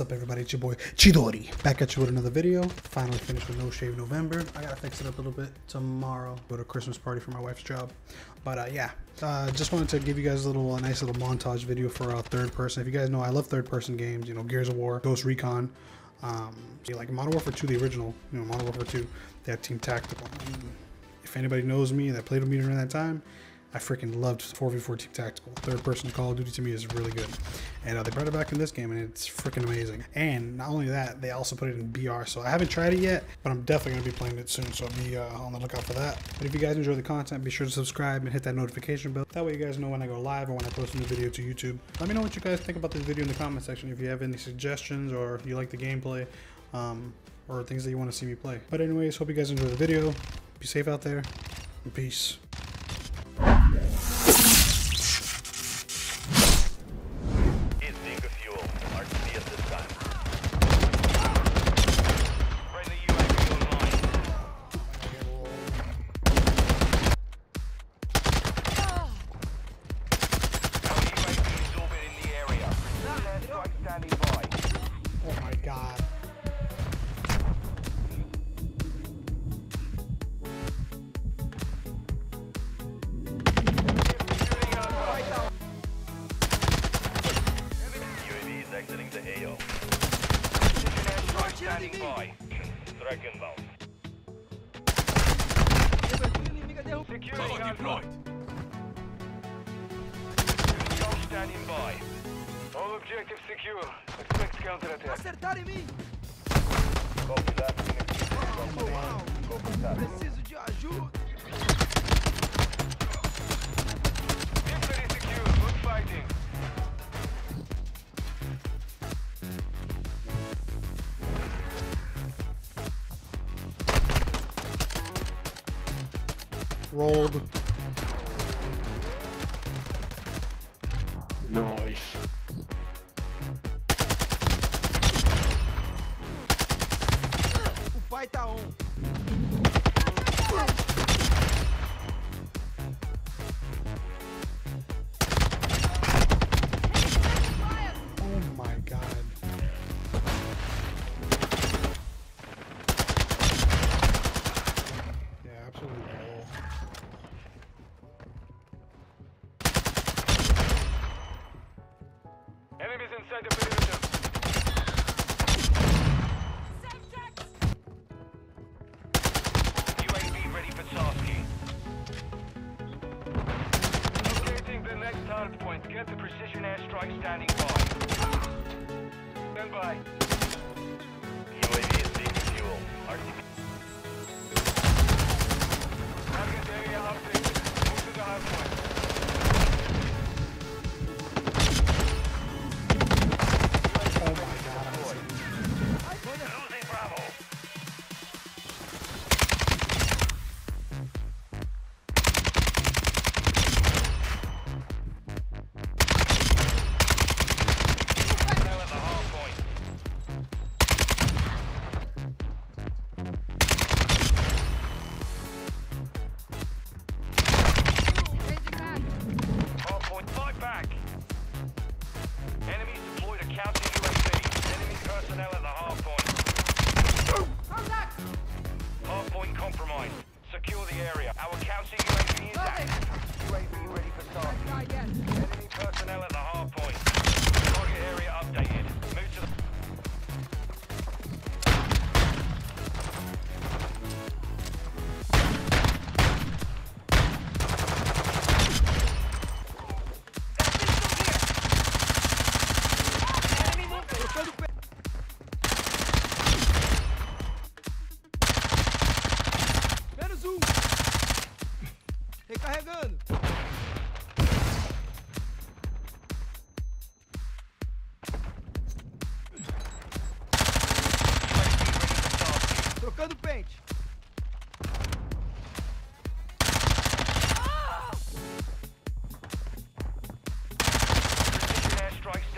What's up, everybody? It's your boy Chiidori back at you with another video. Finally finished with No Shave November. I gotta fix it up a little bit tomorrow. Go to Christmas party for my wife's job. But uh, yeah, uh, just wanted to give you guys a little a nice little montage video for uh, third person. If you guys know, I love third person games. You know, Gears of War, Ghost Recon. Um, like Modern Warfare 2, the original. You know, Modern Warfare 2. They had Team Tactical. If anybody knows me that played with me during that time, I freaking loved 4v4 Team Tactical. Third person Call of Duty to me is really good. And uh, they brought it back in this game and it's freaking amazing. And not only that, they also put it in BR. So I haven't tried it yet, but I'm definitely going to be playing it soon. So I'll be uh, on the lookout for that. But if you guys enjoy the content, be sure to subscribe and hit that notification bell. That way you guys know when I go live or when I post a new video to YouTube. Let me know what you guys think about this video in the comment section. If you have any suggestions or if you like the gameplay um, or things that you want to see me play. But anyways, hope you guys enjoy the video. Be safe out there. Peace. Standing by. Strike inbound. Securing Alpha. Control standing by. All objectives secure. Expect counterattack. Acertaram em mim! Copy that. Phoenix 2 is on station. Copy that. Preciso de ajuda! Victory secure. Good fighting. Rolled. Nice. O pai tá on! Get the precision airstrike standing by. Stand by.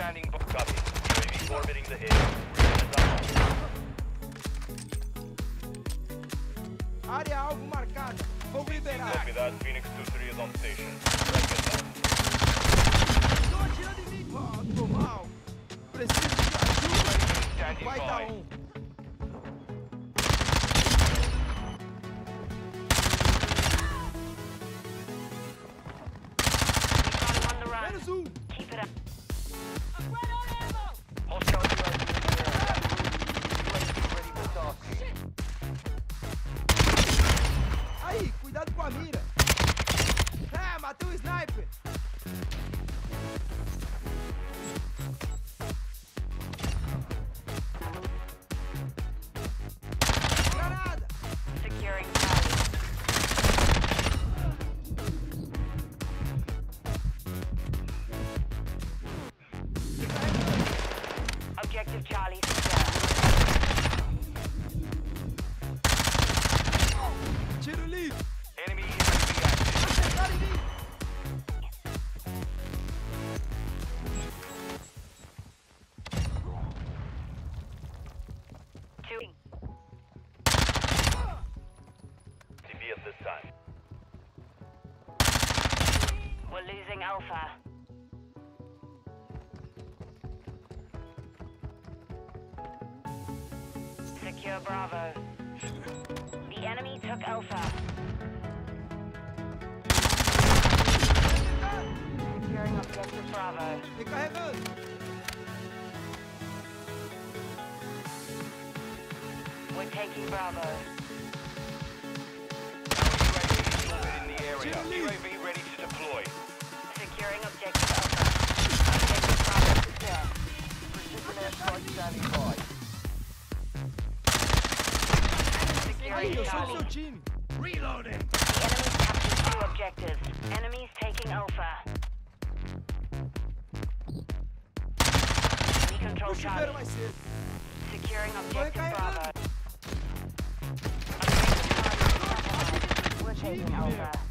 Standing by. Copy. UAV orbiting the hill. Área alvo marcada! Vou liberar! Copy that. Phoenix 2-3 is on station. Strike inbound. Estão atirando em mim! Oh, tô mal! Preciso de ajuda! standing Vai dar um. On the run. Menos um. We're losing Alpha. Secure Bravo. The enemy took Alpha. Securing objective Bravo. We're taking Bravo. UAV in. Aí, Securing eu sou seu time. Reloading. The enemy's captured two objectives. Enemies taking Alpha. We control Charlie. Securing objective. Bravo. Objective Charlie. We're taking Alpha.